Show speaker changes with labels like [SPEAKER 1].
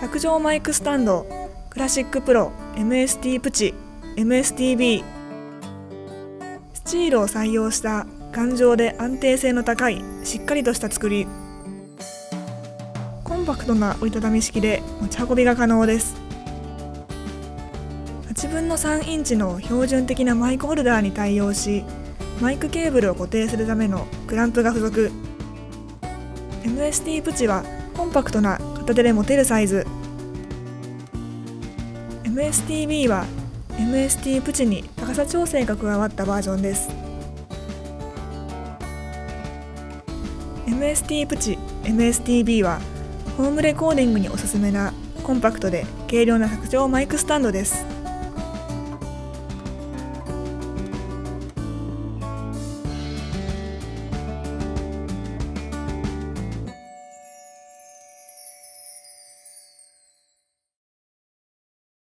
[SPEAKER 1] 卓上マイクスタンド CLASSIC PRO MST プチ MSTB スチールを採用した頑丈で安定性の高いしっかりとした作り。コンパクトな折りたたみ式で持ち運びが可能です。8分の3インチの標準的なマイクホルダーに対応しマイクケーブルを固定するためのクランプが付属。MST プチはコンパクトな片手で持てるサイズ。MSTB は MST プチに高さ調整が加わったバージョンです。MST プチ MSTB はホームレコーディングにおすすめなコンパクトで軽量な卓上マイクスタンドです。